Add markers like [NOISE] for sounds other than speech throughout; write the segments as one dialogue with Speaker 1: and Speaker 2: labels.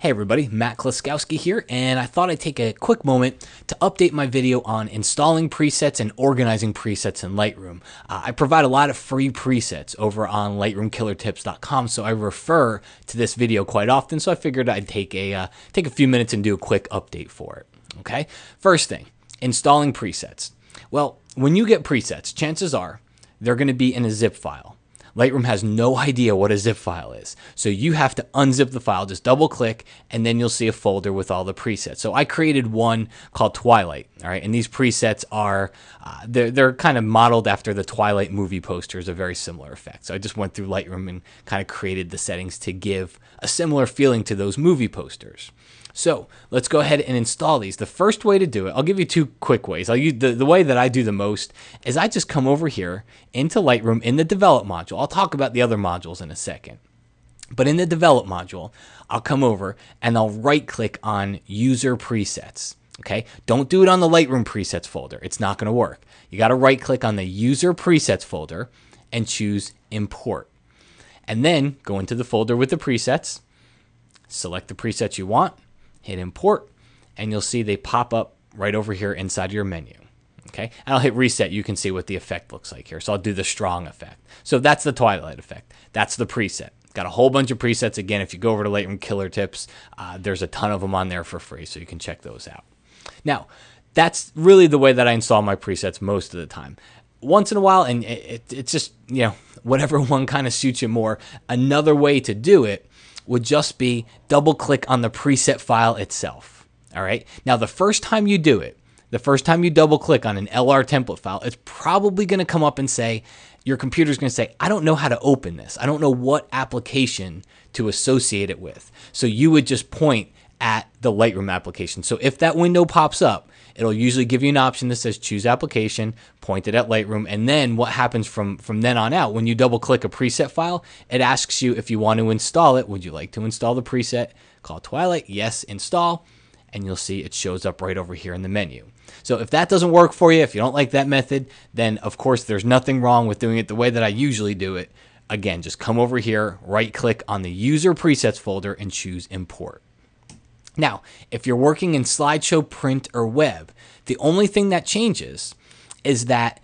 Speaker 1: Hey everybody, Matt Kloskowski here, and I thought I'd take a quick moment to update my video on installing presets and organizing presets in Lightroom. Uh, I provide a lot of free presets over on lightroomkillertips.com, so I refer to this video quite often, so I figured I'd take a, uh, take a few minutes and do a quick update for it. Okay, first thing, installing presets. Well, when you get presets, chances are they're going to be in a zip file. Lightroom has no [LAUGHS] idea what a zip file is. So you have to unzip the file, just double click, and then you'll see a folder with all the presets. So I created one called Twilight, all right, and these presets are, uh, they're, they're kind of modeled after the Twilight movie posters, a very similar effect. So I just went through Lightroom and kind of created the settings to give a similar feeling to those movie posters. So let's go ahead and install these. The first way to do it, I'll give you two quick ways. I'll use the, the way that I do the most is I just come over here into Lightroom in the develop module. I'll talk about the other modules in a second. But in the develop module, I'll come over and I'll right click on user presets. Okay, don't do it on the Lightroom presets folder. It's not going to work. You got to right click on the user presets folder and choose import. And then go into the folder with the presets, select the presets you want, hit import, and you'll see they pop up right over here inside your menu. Okay, and I'll hit reset. You can see what the effect looks like here. So I'll do the strong effect. So that's the twilight effect. That's the preset. Got a whole bunch of presets. Again, if you go over to Lightroom Killer Tips, uh, there's a ton of them on there for free, so you can check those out. Now, that's really the way that I install my presets most of the time. Once in a while, and it, it, it's just, you know, [LAUGHS] whatever one kind of suits you more. Another way to do it would just be double click on the preset file itself. All right. Now, the first time you do it, the first time you double click on an LR template file, it's probably going to come up and say, your computer's going to say, I don't know how to open this. I don't know what application to associate it with. So you would just point at the Lightroom application. So if that window pops up, it'll usually give you an option that says choose application, point it at Lightroom, and then what happens from from then on out, when you double click a preset file, it asks you if you want to install it. Would you like to install the preset called Twilight? Yes, install, and you'll see it shows up right over here in the menu. So if that doesn't work for you, if you don't like that method, then of course there's nothing wrong with doing it the way that I usually do it. Again, just come over here, right click on the user presets folder and choose import. Now, if you're working in slideshow, print, or web, the only thing that changes is that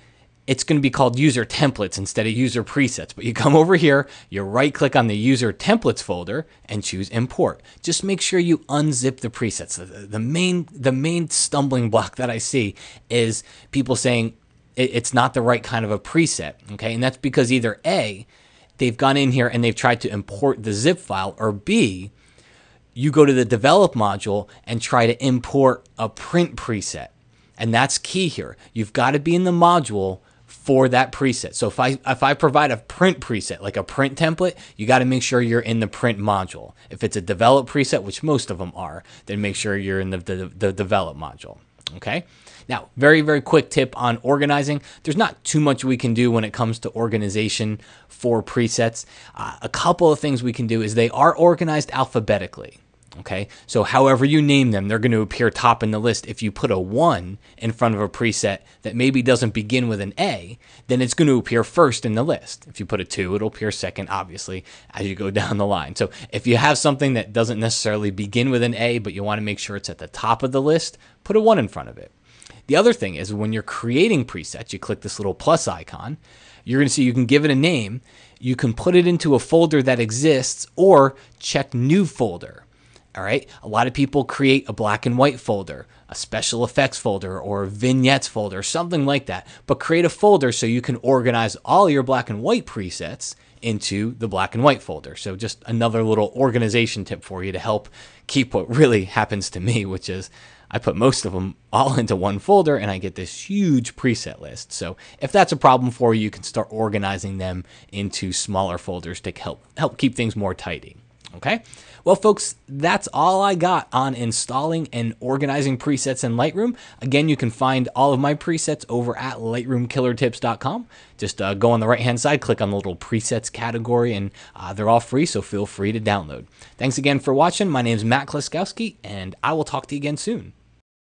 Speaker 1: it's going to be called user templates instead of user presets. But you come over here, you right click on the user templates folder and choose import. Just make sure you unzip the presets. The, the main the main stumbling block that I see is people saying it's not the right kind of a preset. Okay, and that's because either A, they've gone in here and they've tried to import the zip file, or B, you go to the develop module and try to import a print preset. And that's key here. You've got to be in the module for that preset. So if I if I provide a print preset, like a print template, you got to make sure you're in the print module. If it's a develop preset, which most of them are, then make sure you're in the, the, the develop module. Okay. Now, very, very quick tip on organizing. There's not too much we can do when it comes to organization for presets. Uh, a couple of things we can do is they are organized alphabetically. Okay, so however you name them, they're going to appear top in the list. If you put a 1 in front of a preset that maybe doesn't begin with an A, then it's going to appear first in the list. If you put a 2, it'll appear second, obviously, as you go [LAUGHS] down the line. So if you have something that doesn't necessarily begin with an A, but you want to make sure it's at the top of the list, put a 1 in front of it. The other thing is when you're creating presets, you click this little plus icon, you're going to see you can give it a name, you can put it into a folder that exists, or check new folder. All right. A lot of people create a black and white folder, a special effects folder, or vignettes folder, something like that. But create a folder so you can organize all your black and white presets into the black and white folder. So just another little organization tip for you to help keep what really [LAUGHS] happens to me, which is I put most of them all into one folder and I get this huge preset list. So if that's a problem for you, you can start organizing them into smaller folders to help help keep things more tidy. Okay. Well, folks, that's all I got on installing and organizing presets in Lightroom. Again, you can find all of my presets over at lightroomkillertips.com. Just uh, go on the right hand side, click on the little presets category, and uh, they're all free, so feel free to download. Thanks again for watching. My name is Matt Kloskowski, and I will talk to you again soon.